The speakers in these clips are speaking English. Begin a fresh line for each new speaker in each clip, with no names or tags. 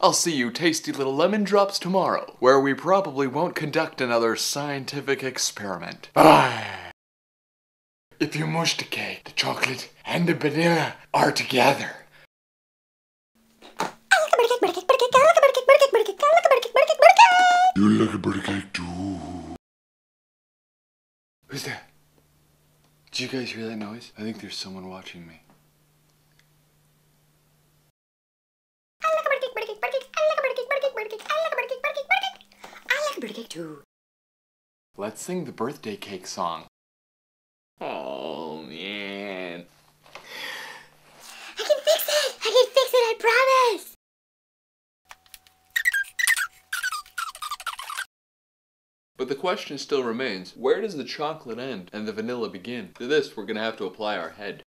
I'll see you tasty little lemon drops tomorrow, where we probably won't conduct another scientific experiment. Bye! If you mush the cake, the chocolate and the vanilla are together.
You like a birthday cake too.
Who's that? Did you guys hear that noise? I think there's someone watching me. Let's sing the birthday cake song. Oh man.
I can fix it! I can fix it, I promise!
But the question still remains, where does the chocolate end and the vanilla begin? To this, we're gonna have to apply our head.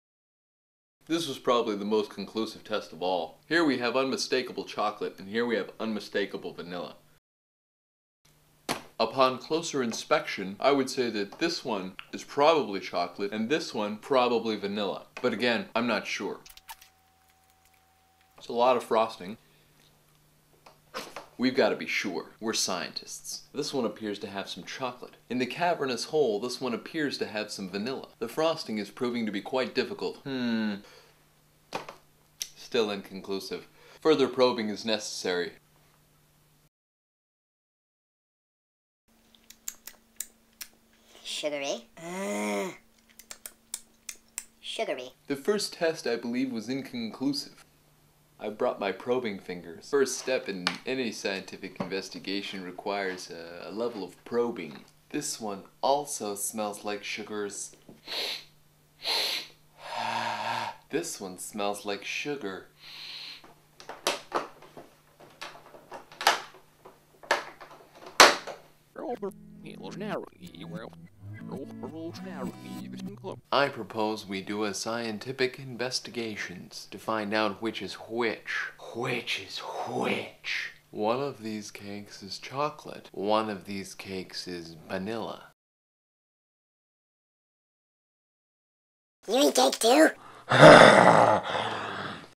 This was probably the most conclusive test of all. Here we have unmistakable chocolate, and here we have unmistakable vanilla. Upon closer inspection, I would say that this one is probably chocolate, and this one probably vanilla. But again, I'm not sure. It's a lot of frosting. We've got to be sure. We're scientists. This one appears to have some chocolate. In the cavernous hole, this one appears to have some vanilla. The frosting is proving to be quite difficult. Hmm. Still inconclusive. Further probing is necessary.
Sugary. Uh, sugary.
The first test, I believe, was inconclusive. I brought my probing fingers. First step in any scientific investigation requires a, a level of probing. This one also smells like sugars. this one smells like sugar. I propose we do a scientific investigations to find out which is which. Which is which? One of these cakes is chocolate. One of these cakes is vanilla.
You eat cake too?